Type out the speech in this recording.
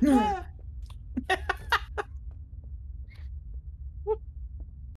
No.